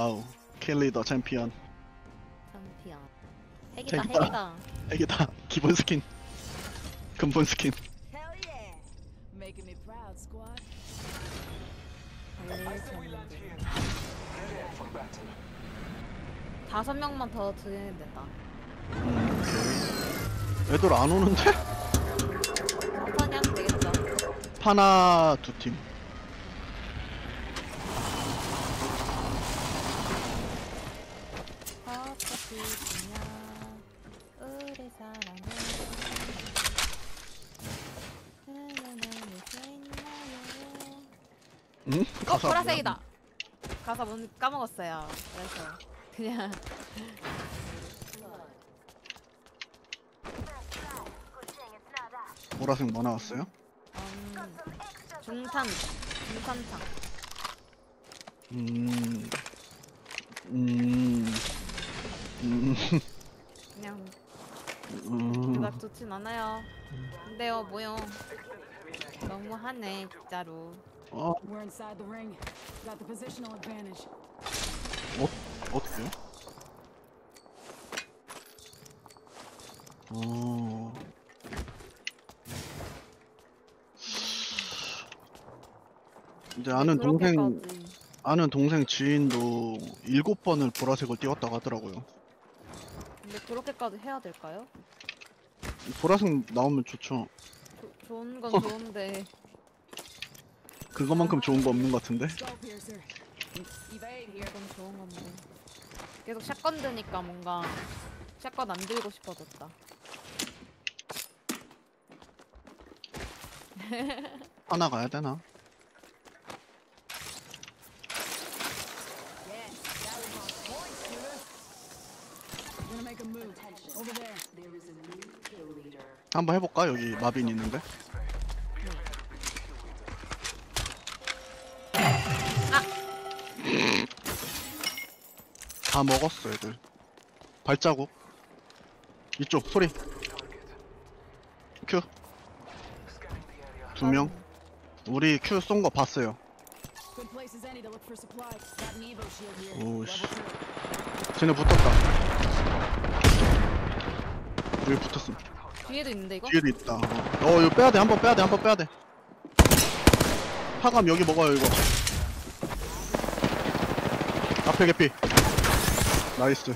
아우 kill leader 챔피언 챔피언. 핵이다 핵이다. 핵이다. 이게 다 기본 스킨 근본 스킨 Hell yeah! Making me proud, squad. 달릴 챔피언. 다섯 명만 더 드리면 된다. 애들 안 오는데? 천천히 하면 되겠죠. 파나 두팀 어떻게 지냐 우리 사랑은? 응? 어 가사 보라색이다. 가사 뭔 까먹었어요. 그래서 그냥 보라색 뭐 나왔어요? 음, 중탄 중탄창. 음... 음... 음... 좋진 않아요. 근데요 뭐요? 너무하네 진짜로. 어? We're inside the ring. Got the positional advantage. 어떻게요? 어... 이제 아는 동생 그렇게까지. 아는 동생 지인도 일곱 번을 보라색을 띄웠다고 하더라고요. 근데 그렇게까지 해야 될까요? 보라색 나오면 좋죠. 조, 좋은 건 좋은데 그거만큼 좋은 거 없는 것 같은데. 이건 좋은 건데 계속 샷건 드니까 뭔가 샷건 안 들고 싶어졌다. 하나 가야 되나? 한번 해볼까? 여기 마빈 있는데. 다 먹었어 애들. 발자국. 이쪽 소리. 큐. 두 명. 우리 큐 쏜 거 봤어요. Oh, two. 쟤네 붙었다. 여기 붙었음. 뒤에도 있는데 이거? 뒤에도 있다. 어, 이거 빼야 돼. 한 번 빼야 돼. 한 번 빼야 돼. 파갑 여기 먹어요, 이거. 앞에 개피. nice.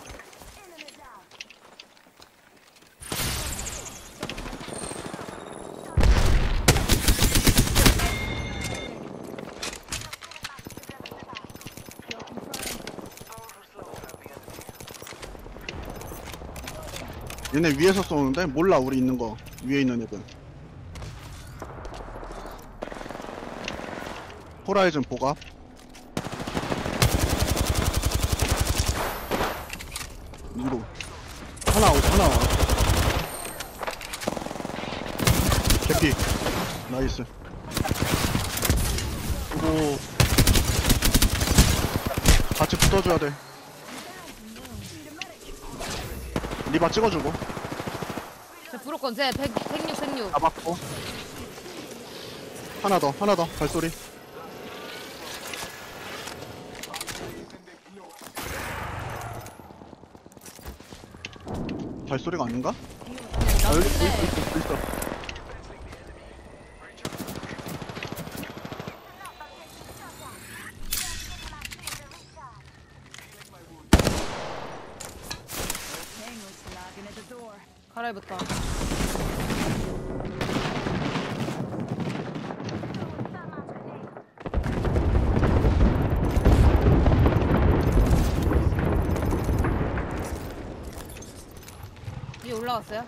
얘네 위에서 쏘는데? 몰라 우리 있는 거. 위에 있는 애들. 호라이즌 보갑 위로 하나 오- 하나 와. 개피. nice. 그리고 같이 붙어줘야 돼 리바 찍어주고 제 브로건 제 100, 106, 106. 잡았고 하나 더 하나 더 발소리 발소리가 아닌가? 아, 여기 있어, 나쁜데 있어, 있어. 갈아입었다. 위에 올라갔어요?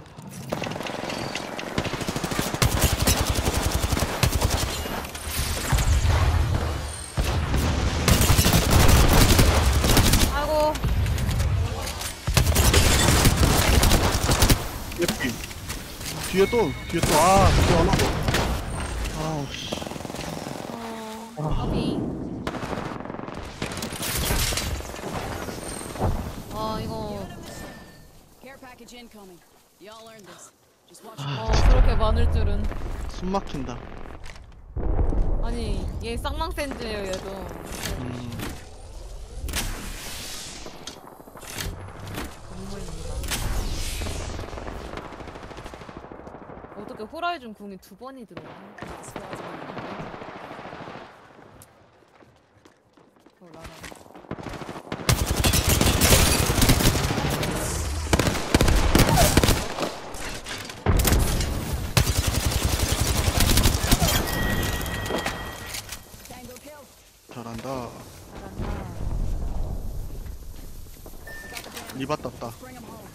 아이고 예쁘기 뒤에 또 뒤에 또아 뒤에 하나 더 아우 씨 어, 커피. 아 이거 Care package incoming. Y'all earned this. Just watch. 어 그렇게 많을 줄은. 숨 막힌다 아니 얘 쌍망센즈예요 얘도. 음. 호라이즌 궁이 두 번이 들어오네. Squad's moving. 어, 라라. Tango killed. 잘한다. 잘한다. Got the damn. 리바 땄다. Bring him home.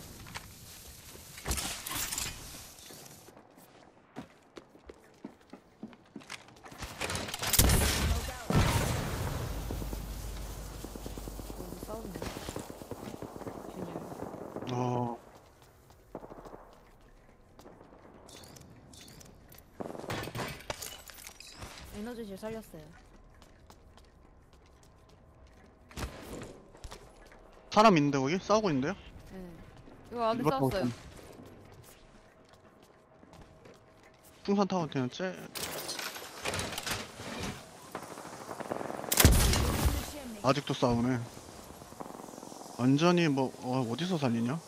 Smoke out. 여기 싸우네. 균열. 어. 에너지실 살렸어요. 사람 있는데 거기 싸우고 있는데요? 네. 이거 안에 싸웠어요. 풍선 the chimney. 아직도 싸우네. 완전히 뭐 어, 어디서 살리냐?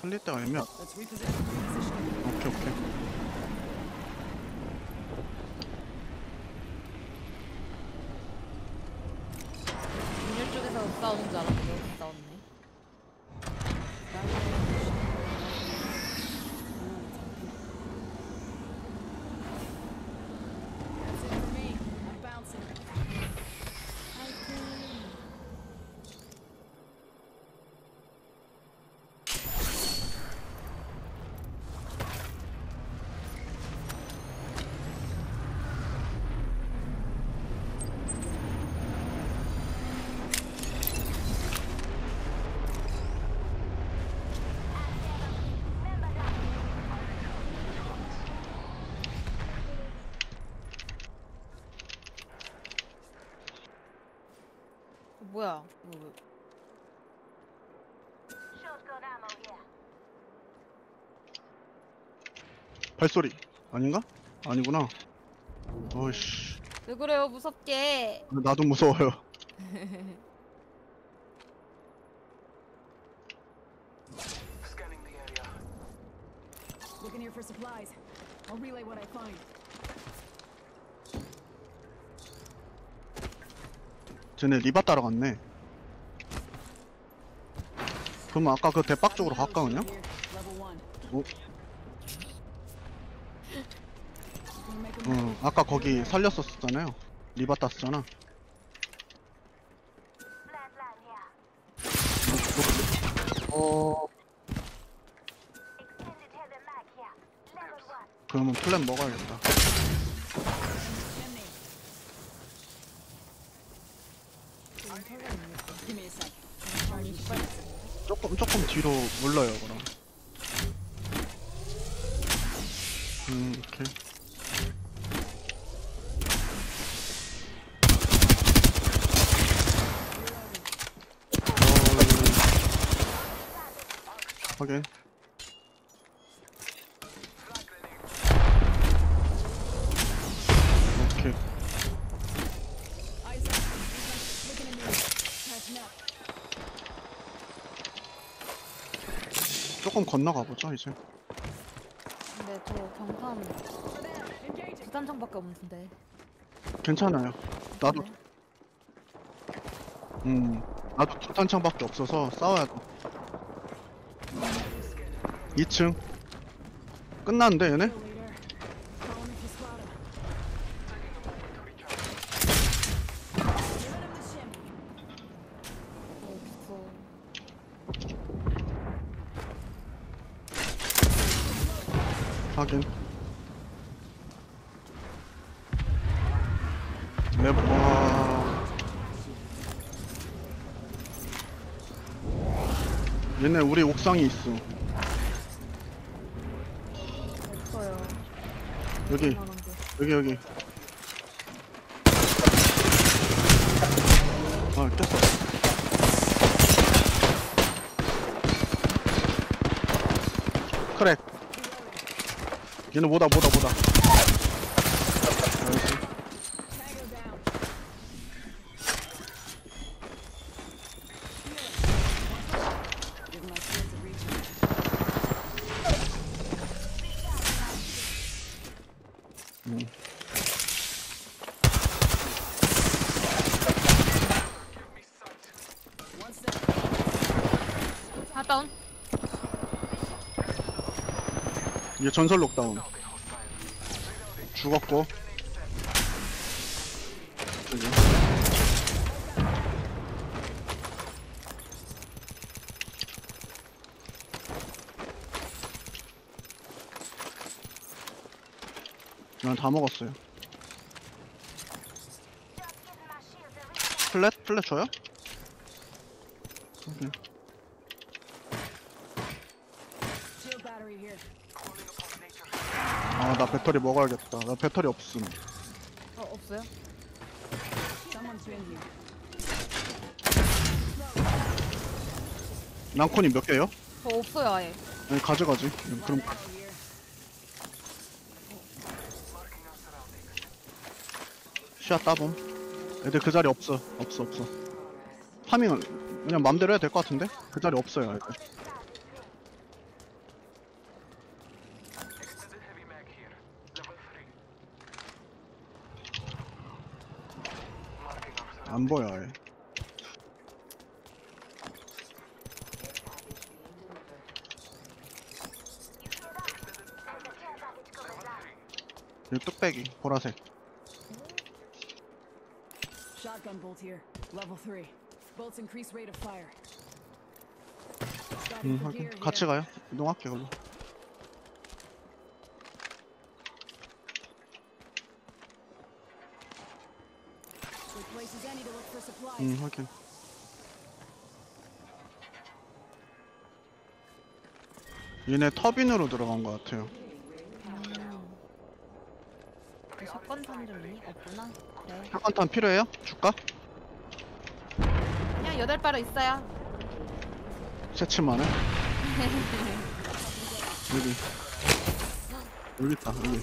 살릴 애매하. Let's reposition. Position. 오케이 오케이. 균열 쪽에서 싸우는 줄 알았는데 여기서 싸웠네. That's it for me. I'm bouncing. 어, 뭐야? here. 발소리 아닌가? 아니구나. 어이씨. 왜 그래요? 무섭게. 나도 무서워요. Looking here for supplies. I'll relay what I find. 쟤네 리바 따러 갔네. 그럼 아까 그 대박 쪽으로 갈까 그냥? 오, 응. 아까 거기 살렸었잖아요. 리바 땄잖아. 어. 그러면 플랜 먹어야겠다. 조금 조금 뒤로 물러요 그럼. 음, 오케이. 어, 확인. 오케이. 조금 건너가 보죠 이제. 근데 저 경탄. Engaging. 부탄창밖에 없는데. 괜찮아요. 나도 네. 음 나도 투탄창밖에 없어서 싸워야 돼. 2층 끝났는데 얘네? 확인. 랩 와. 얘네 우리 옥상에 있어. 없어요. 여기 게. 여기 여기. 아 깼어. 크랙. 얘는 뭐다 뭐다 뭐다. 나이스. Tango down. Give my shields a recharge. 아 다운 얘 전설 록다운 죽었고 저기 난 다 먹었어요. 플랫? 플랫 줘요? 오케이. Shield battery here. 아, 나 배터리 먹어야겠다. 나 배터리 없음. 어 없어요? Been here. 랑코니 몇 개요? 저 없어요 아예 아니, 가져가지. 그럼 Ammo here. 시야 따봄. 애들 그 자리 없어. 없어, 없어. 파밍은 그냥 맘대로 해야 될 것 같은데? 그 자리 없어요, 애들. 안 보여, 아예. 이 뚝배기, 보라색. Shotgun bolt here. Level 3. Bolts increase rate of fire. Starting 음, for 확인. gear 같이. 가요. 이동할게, 걸로. 음, 확인. 얘네 터빈으로 들어간 것 같아요. 그 샷건 산점이 없구나 네 한탄 필요해요? 줄까? 그냥 여덟 발로 있어요 세치만 해? 여기. 여기 있다, 여기.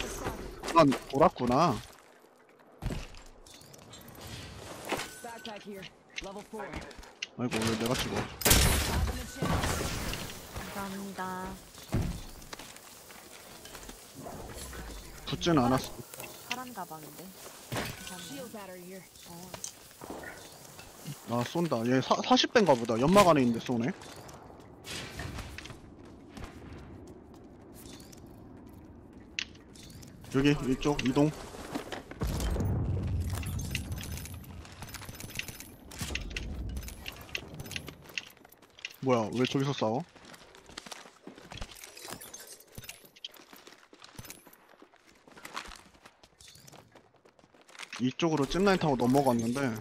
난 돌았구나. 아이고, 왜 내가 찍어. 감사합니다 붙지는 않았어. 파란 가방인데 감사합니다 Shield battery here. 어, 아, 쏜다. 얘 사, 40대인가 보다. 연막 안에 있는데 쏘네. 여기, 이쪽, 이동. 뭐야, 왜 저기서 싸워? 이쪽으로 찜라인 타고 넘어갔는데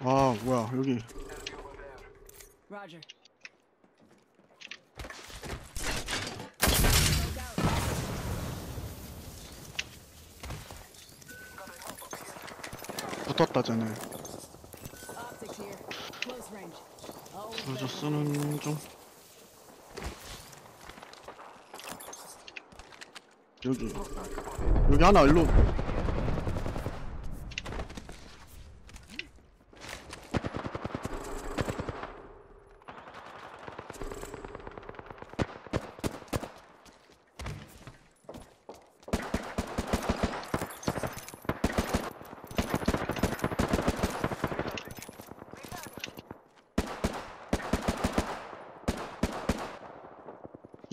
아 뭐야 여기 Roger. 붙었다 쟤네 그저. 쓰는 중 여기 여기 하나 일로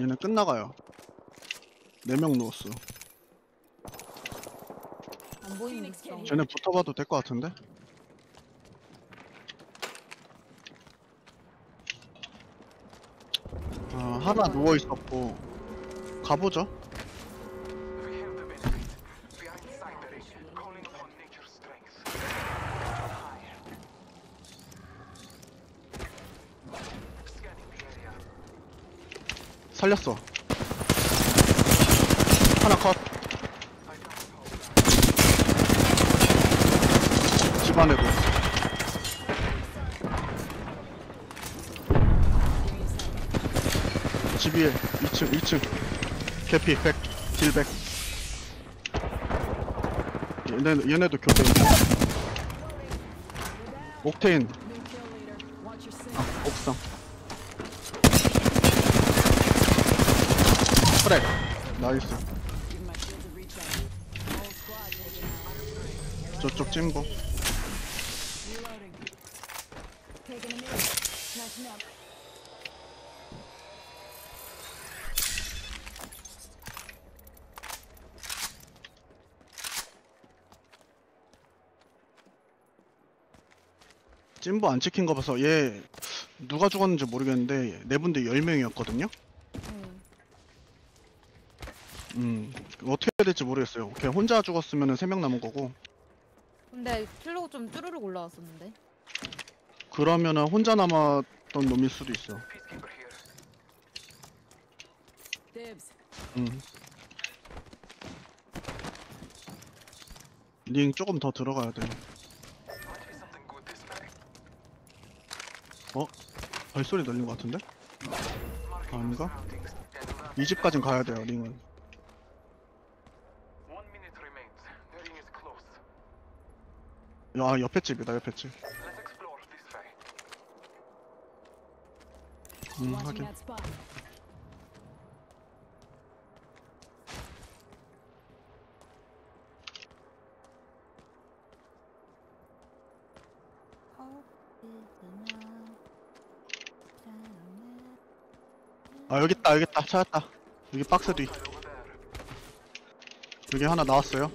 얘는 끝나가요 4명 누웠어 안 보이는 쟤네 붙어봐도 될 것 같은데? 아, 하나 누워 있었고 가보죠. 살렸어. 하나 컷. 집안에도. 집 위에 2층 2층 개피 100 딜백 얘네, 얘네도 교대 옥테인 프랙 나이스. 저쪽 찐보. 찐보 안 찍힌 거 봐서 얘 누가 죽었는지 모르겠는데 네 분들 10명이었거든요? 응. 음 어떻게 해야 될지 모르겠어요 오케이 혼자 죽었으면 3명 남은 거고 근데 킬로가 좀 쭈르륵 올라왔었는데. 그러면은 혼자 남았던 놈일 수도 있어 Dibs. 음. 링 조금 더 들어가야 돼 어? 발소리 들린 것 같은데? 아닌가? 이 집까진 가야 돼요 링은 야 옆에 집이다 옆에 집. 음, spot. 아 여기 있다 여기 있다 찾았다 여기 박스 뒤. 여기 하나 나왔어요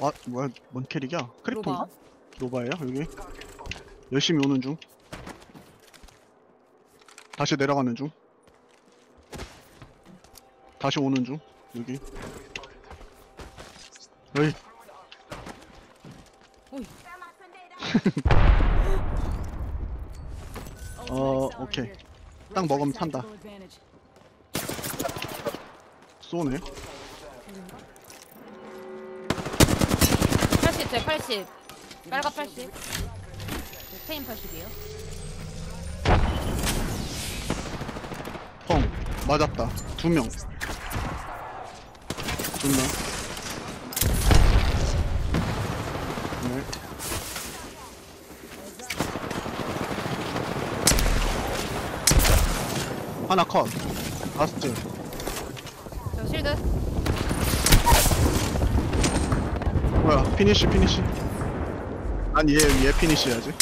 와 뭐야 뭔 캐릭이야? 크리프인가? 로바. 노바예요 여기 열심히 오는 중 다시 내려가는 중 다시 오는 중 여기 어, Ultimate 오케이. accelerator. 딱 먹으면 탄다. 쏘네 80, 제 80. 빨가 80. 페인 80이에요. 펑 맞았다 두명 두명 네 하나 컷 라스트 저 실드. 뭐야 피니시 피니시 난얘얘 피니시 해야지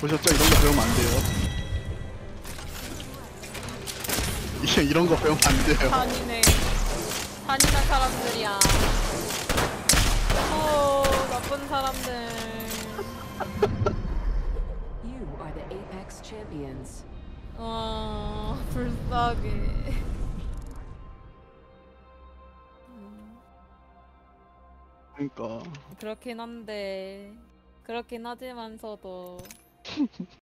보셨죠? 이런 거 배우면 안 돼요 이게 이런 거 배우면 안 돼요 잔인해. 잔인한 사람들이야. 오, 나쁜 사람들. Champions. 아, 불쌍해. 그러니까 그렇긴 한데, 그렇긴 하지만서도